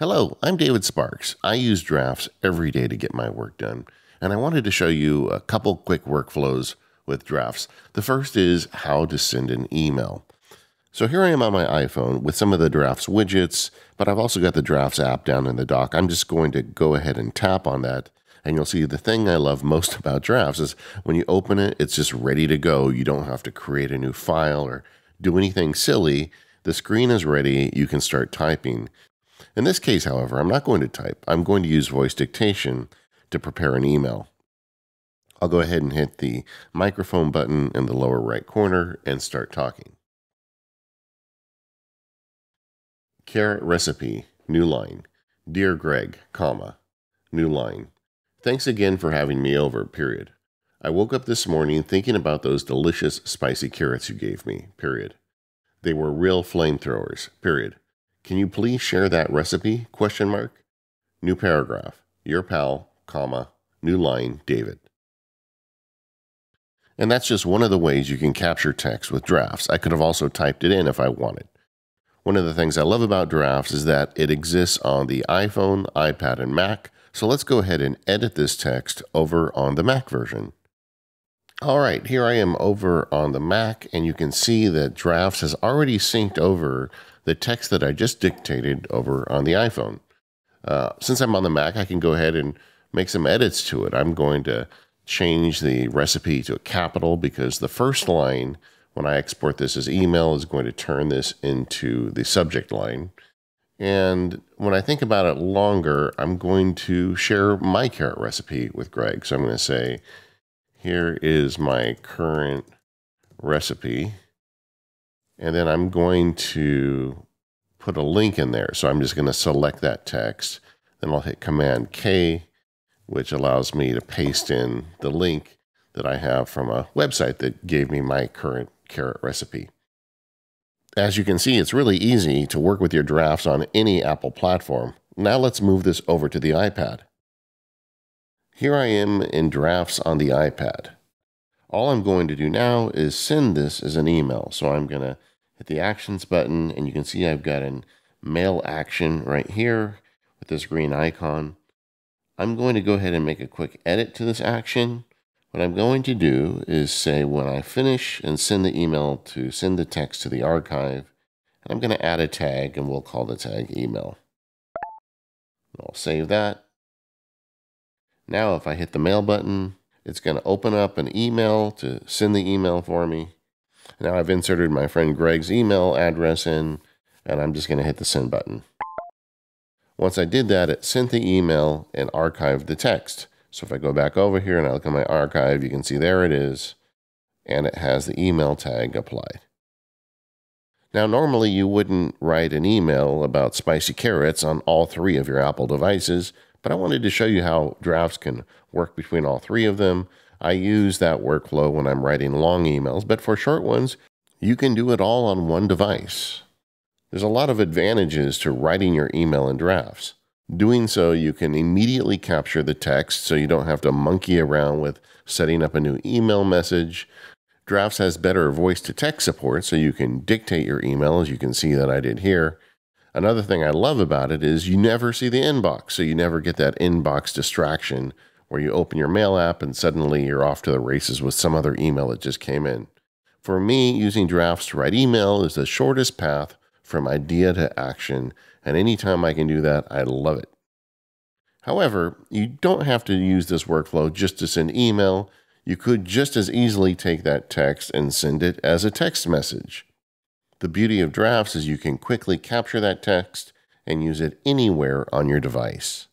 Hello, I'm David Sparks. I use drafts every day to get my work done, and I wanted to show you a couple quick workflows with drafts. The first is how to send an email. So here I am on my iPhone with some of the drafts widgets, but I've also got the drafts app down in the dock. I'm just going to go ahead and tap on that, and you'll see the thing I love most about drafts is when you open it, it's just ready to go. You don't have to create a new file or do anything silly. The screen is ready. You can start typing. In this case, however, I'm not going to type. I'm going to use voice dictation to prepare an email. I'll go ahead and hit the microphone button in the lower right corner and start talking. Carrot recipe, new line. Dear Greg, comma, new line. Thanks again for having me over, period. I woke up this morning thinking about those delicious spicy carrots you gave me, period. They were real flamethrowers, period. Can you please share that recipe? Question mark. New paragraph. Your pal, comma, new line, David. And that's just one of the ways you can capture text with drafts. I could have also typed it in if I wanted. One of the things I love about drafts is that it exists on the iPhone, iPad, and Mac. So let's go ahead and edit this text over on the Mac version. All right, here I am over on the Mac, and you can see that Drafts has already synced over the text that I just dictated over on the iPhone. Uh, since I'm on the Mac, I can go ahead and make some edits to it. I'm going to change the recipe to a capital because the first line, when I export this as email, is going to turn this into the subject line. And when I think about it longer, I'm going to share my carrot recipe with Greg. So I'm going to say, here is my current recipe. And then I'm going to put a link in there. So I'm just going to select that text. Then I'll hit Command K, which allows me to paste in the link that I have from a website that gave me my current carrot recipe. As you can see, it's really easy to work with your drafts on any Apple platform. Now let's move this over to the iPad. Here I am in drafts on the iPad. All I'm going to do now is send this as an email. So I'm going to hit the actions button and you can see I've got an mail action right here with this green icon. I'm going to go ahead and make a quick edit to this action. What I'm going to do is say when I finish and send the email to send the text to the archive, I'm going to add a tag and we'll call the tag email. I'll save that. Now, if I hit the mail button, it's going to open up an email to send the email for me. Now I've inserted my friend Greg's email address in, and I'm just going to hit the send button. Once I did that, it sent the email and archived the text. So if I go back over here and I look at my archive, you can see there it is, and it has the email tag applied. Now, normally you wouldn't write an email about spicy carrots on all three of your Apple devices, but I wanted to show you how drafts can work between all three of them. I use that workflow when I'm writing long emails, but for short ones, you can do it all on one device. There's a lot of advantages to writing your email in drafts. Doing so, you can immediately capture the text so you don't have to monkey around with setting up a new email message. Drafts has better voice to text support, so you can dictate your email, as you can see that I did here. Another thing I love about it is you never see the inbox, so you never get that inbox distraction where you open your mail app and suddenly you're off to the races with some other email that just came in. For me, using drafts to write email is the shortest path from idea to action, and anytime I can do that, I love it. However, you don't have to use this workflow just to send email. You could just as easily take that text and send it as a text message. The beauty of drafts is you can quickly capture that text and use it anywhere on your device.